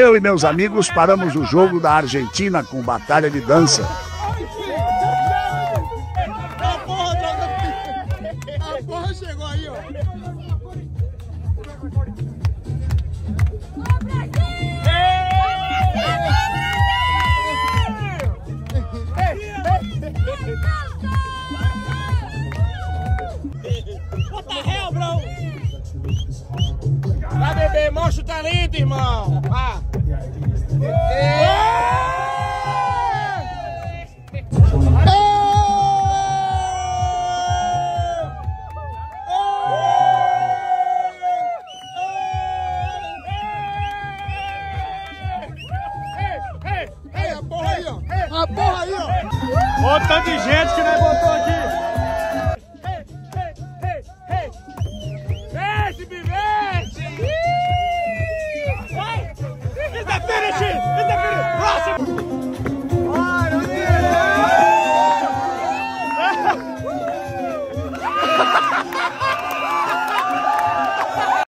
Eu e meus amigos paramos o jogo da Argentina com batalha de dança. Vai, bebê, mostra o talento, irmão. Olha o tanto de gente que nós botou aqui.